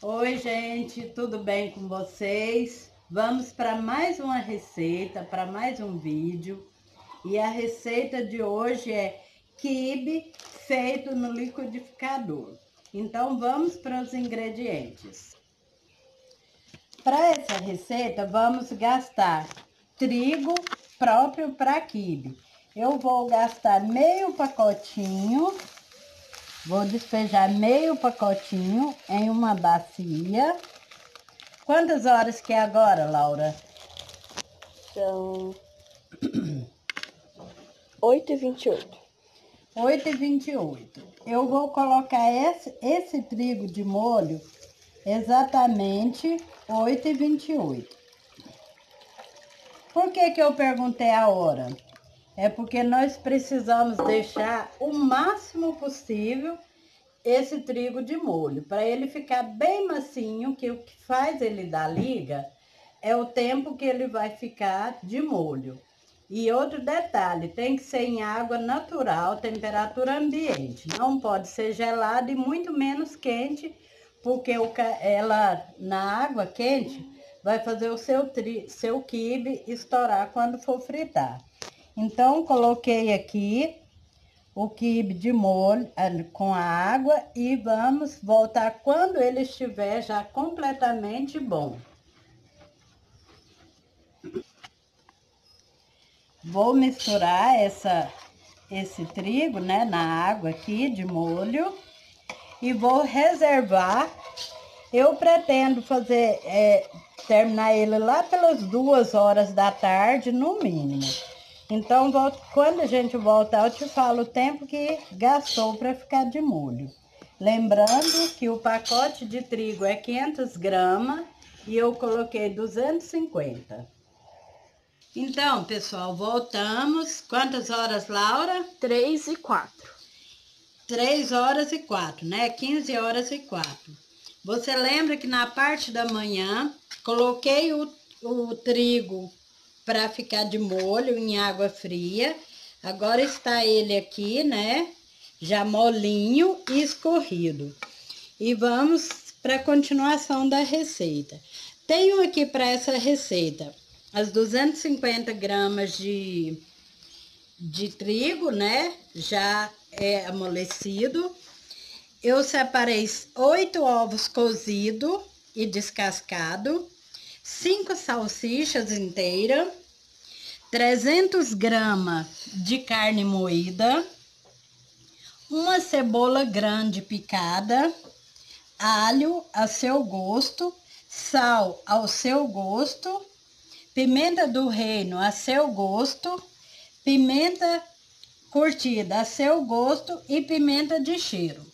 Oi, gente, tudo bem com vocês? Vamos para mais uma receita, para mais um vídeo. E a receita de hoje é quibe feito no liquidificador. Então, vamos para os ingredientes. Para essa receita, vamos gastar trigo próprio para quibe. Eu vou gastar meio pacotinho Vou despejar meio pacotinho em uma bacia. Quantas horas que é agora, Laura? São 8 e 28. 8 e 28. Eu vou colocar esse, esse trigo de molho exatamente 8 e 28. Por que que eu perguntei a hora? É porque nós precisamos deixar o máximo possível esse trigo de molho, para ele ficar bem macinho, que o que faz ele dar liga é o tempo que ele vai ficar de molho. E outro detalhe, tem que ser em água natural, temperatura ambiente. Não pode ser gelado e muito menos quente, porque ela na água quente vai fazer o seu, tri, seu quibe estourar quando for fritar. Então, coloquei aqui o quibe de molho eh, com a água e vamos voltar quando ele estiver já completamente bom. Vou misturar essa, esse trigo, né, na água aqui de molho e vou reservar. Eu pretendo fazer, é, terminar ele lá pelas duas horas da tarde, no mínimo. Então, quando a gente voltar, eu te falo o tempo que gastou para ficar de molho. Lembrando que o pacote de trigo é 500 gramas e eu coloquei 250. Então, pessoal, voltamos. Quantas horas, Laura? 3 e 4. 3 horas e 4, né? 15 horas e 4. Você lembra que na parte da manhã, coloquei o, o trigo para ficar de molho em água fria. Agora está ele aqui, né? Já molinho e escorrido. E vamos para a continuação da receita. Tenho aqui para essa receita as 250 gramas de, de trigo, né? Já é amolecido. Eu separei oito ovos cozidos e descascado, cinco salsichas inteiras, 300 gramas de carne moída, uma cebola grande picada, alho a seu gosto, sal ao seu gosto, pimenta do reino a seu gosto, pimenta curtida a seu gosto e pimenta de cheiro.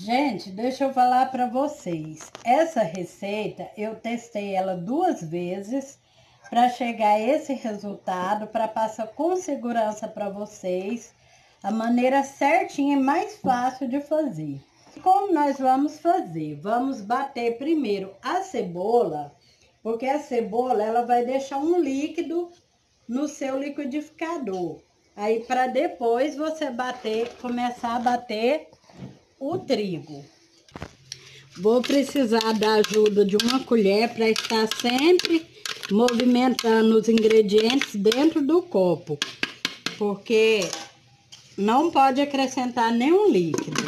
Gente, deixa eu falar para vocês. Essa receita eu testei ela duas vezes para chegar a esse resultado, para passar com segurança para vocês a maneira certinha e mais fácil de fazer. Como nós vamos fazer? Vamos bater primeiro a cebola, porque a cebola ela vai deixar um líquido no seu liquidificador. Aí para depois você bater, começar a bater o trigo. Vou precisar da ajuda de uma colher para estar sempre movimentando os ingredientes dentro do copo, porque não pode acrescentar nenhum líquido.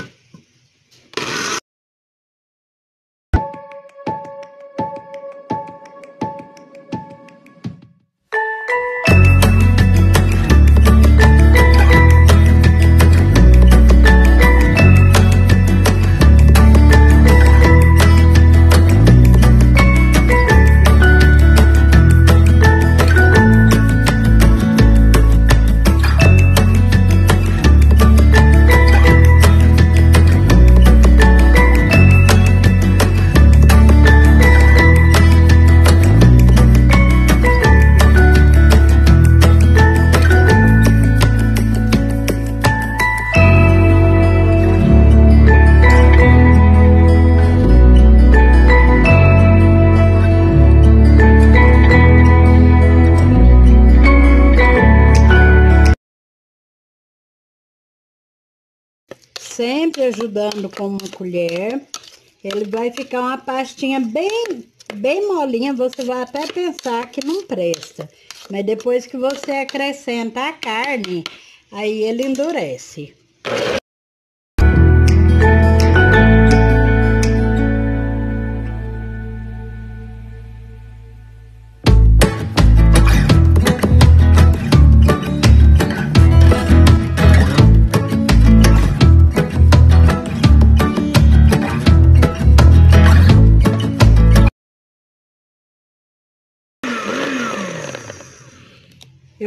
Sempre ajudando com uma colher. Ele vai ficar uma pastinha bem, bem molinha, você vai até pensar que não presta. Mas depois que você acrescenta a carne, aí ele endurece.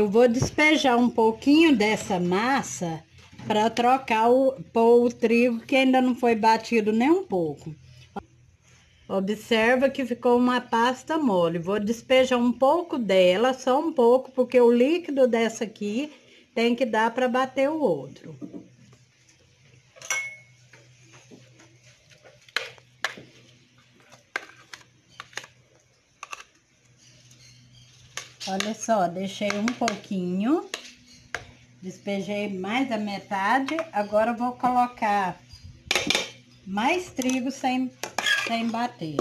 Eu vou despejar um pouquinho dessa massa para trocar o, pôr o trigo que ainda não foi batido nem um pouco. Observa que ficou uma pasta mole. Vou despejar um pouco dela, só um pouco, porque o líquido dessa aqui tem que dar para bater o outro. Olha só, deixei um pouquinho, despejei mais da metade, agora vou colocar mais trigo sem, sem bater.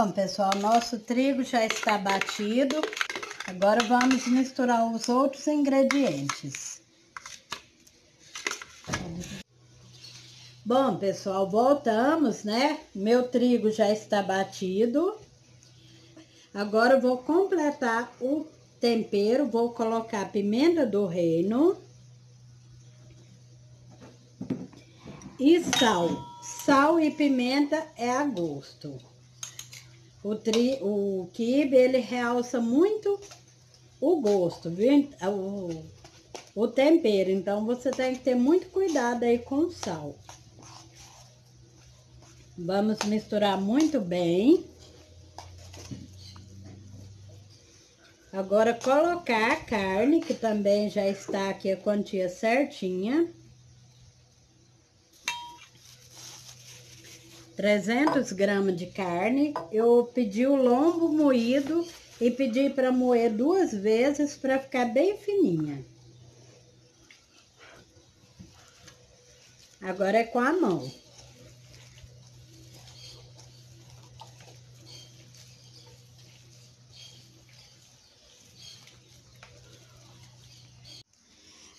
Bom, pessoal, nosso trigo já está batido. Agora vamos misturar os outros ingredientes. Bom, pessoal, voltamos, né? Meu trigo já está batido. Agora eu vou completar o tempero, vou colocar pimenta do reino. E sal. Sal e pimenta é a gosto. O, tri, o quibe, ele realça muito o gosto, viu? O, o tempero. Então, você tem que ter muito cuidado aí com o sal. Vamos misturar muito bem. Agora, colocar a carne, que também já está aqui a quantia certinha. 300 gramas de carne. Eu pedi o lombo moído e pedi para moer duas vezes para ficar bem fininha. Agora é com a mão.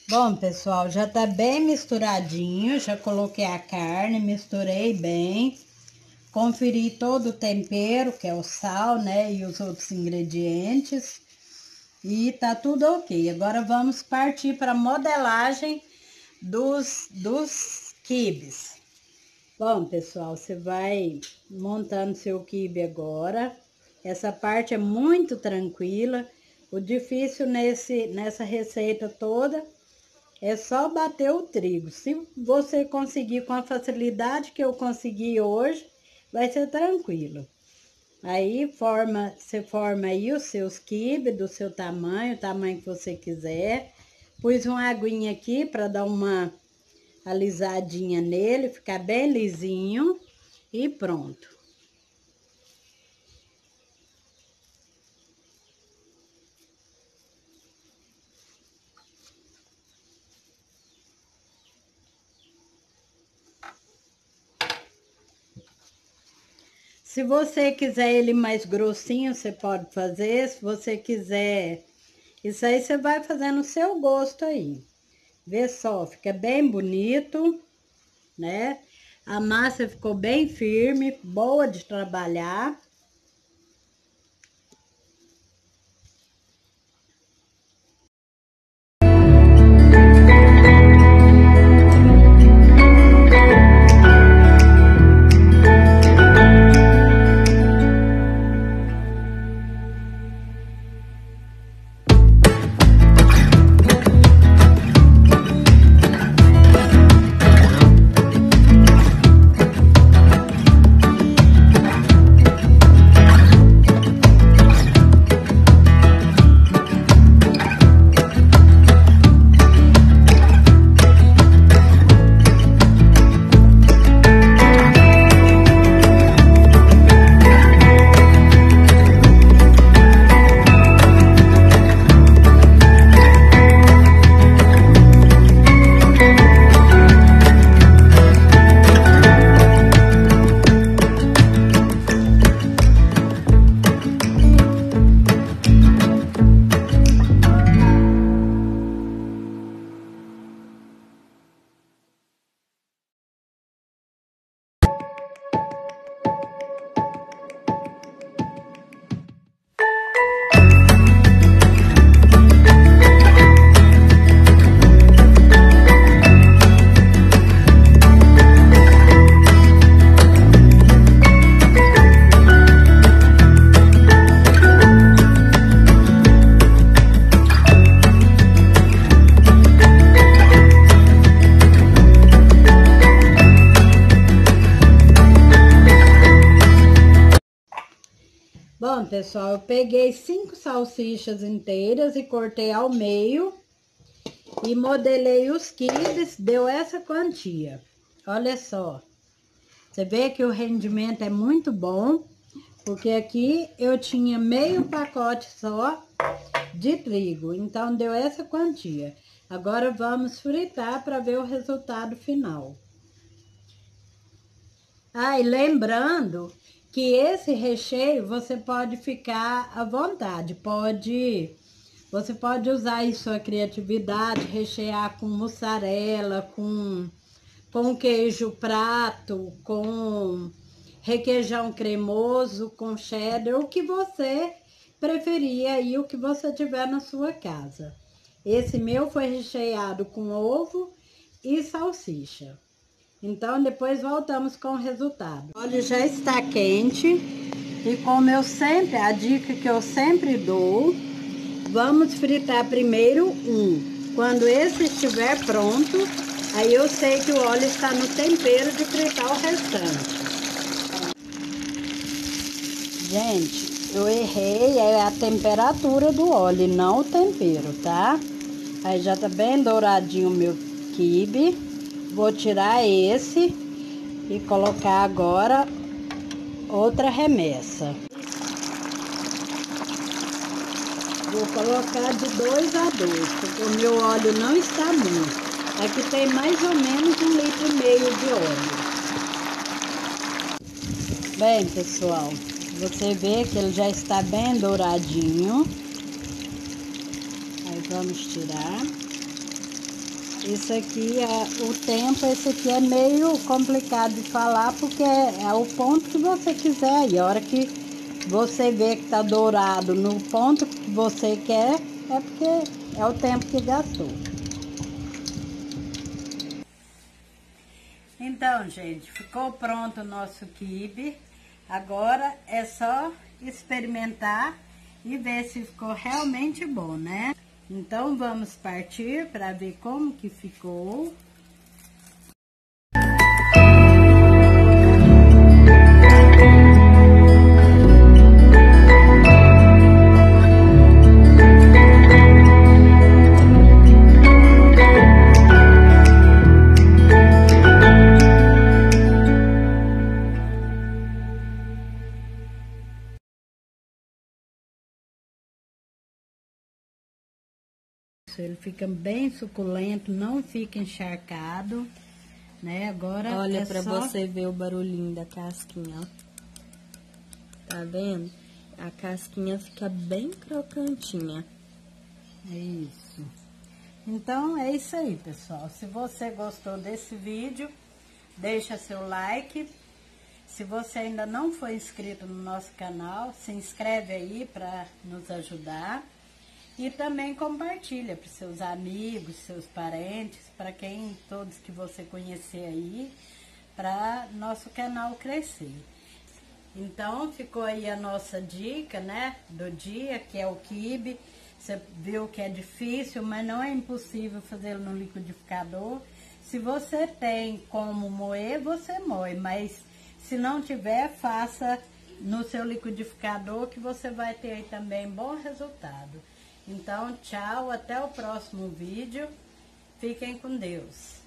Bom, pessoal, já tá bem misturadinho, já coloquei a carne, misturei bem. Conferi todo o tempero, que é o sal, né, e os outros ingredientes. E tá tudo ok. Agora vamos partir para modelagem dos, dos quibes. Bom, pessoal, você vai montando seu quibe agora. Essa parte é muito tranquila. O difícil nesse, nessa receita toda é só bater o trigo. Se você conseguir com a facilidade que eu consegui hoje, vai ser tranquilo. Aí forma, você forma aí os seus quibes do seu tamanho, o tamanho que você quiser. Pus uma aguinha aqui para dar uma alisadinha nele, ficar bem lisinho e pronto. Se você quiser ele mais grossinho, você pode fazer. Se você quiser... Isso aí você vai fazendo o seu gosto aí. Vê só, fica bem bonito, né? A massa ficou bem firme, boa de trabalhar. Pessoal, eu peguei cinco salsichas inteiras e cortei ao meio e modelei os quibes, deu essa quantia. Olha só. Você vê que o rendimento é muito bom, porque aqui eu tinha meio pacote só de trigo, então deu essa quantia. Agora vamos fritar para ver o resultado final. Ah, e lembrando que esse recheio você pode ficar à vontade, pode você pode usar em sua criatividade, rechear com mussarela, com, com queijo prato, com requeijão cremoso, com cheddar, o que você preferir e o que você tiver na sua casa. Esse meu foi recheado com ovo e salsicha. Então, depois voltamos com o resultado. O óleo já está quente e como eu sempre, a dica que eu sempre dou, vamos fritar primeiro um. Quando esse estiver pronto, aí eu sei que o óleo está no tempero de fritar o restante. Gente, eu errei é a temperatura do óleo, não o tempero, tá? Aí já tá bem douradinho o meu quibe. Vou tirar esse e colocar agora outra remessa. Vou colocar de dois a dois, porque o meu óleo não está muito. Aqui tem mais ou menos um litro e meio de óleo. Bem, pessoal, você vê que ele já está bem douradinho. Aí vamos tirar. Isso aqui é o tempo, esse aqui é meio complicado de falar porque é, é o ponto que você quiser e a hora que você vê que tá dourado no ponto que você quer, é porque é o tempo que gastou. Então, gente, ficou pronto o nosso quibe. Agora é só experimentar e ver se ficou realmente bom, né? Então, vamos partir para ver como que ficou. Ele fica bem suculento, não fica encharcado, né? Agora Olha é pra só... você ver o barulhinho da casquinha, ó. Tá vendo? A casquinha fica bem crocantinha. É isso. Então, é isso aí, pessoal. Se você gostou desse vídeo, deixa seu like. Se você ainda não foi inscrito no nosso canal, se inscreve aí para nos ajudar. E também compartilha para seus amigos, seus parentes, para quem, todos que você conhecer aí, para nosso canal crescer. Então, ficou aí a nossa dica, né, do dia, que é o quibe. Você viu que é difícil, mas não é impossível fazê-lo no liquidificador. Se você tem como moer, você moe, mas se não tiver, faça no seu liquidificador que você vai ter aí também bom resultado. Então, tchau, até o próximo vídeo. Fiquem com Deus.